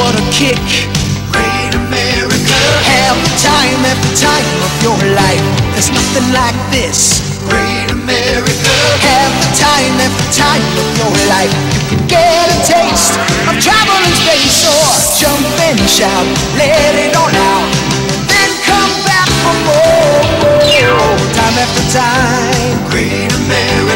what a kick. Great America. Have the time after time of your life. There's nothing like this. Great America. Have the time after time of your life. You can get a taste of travel in space or jump and shout, let it all out, then come back for more. Time after time. Great America.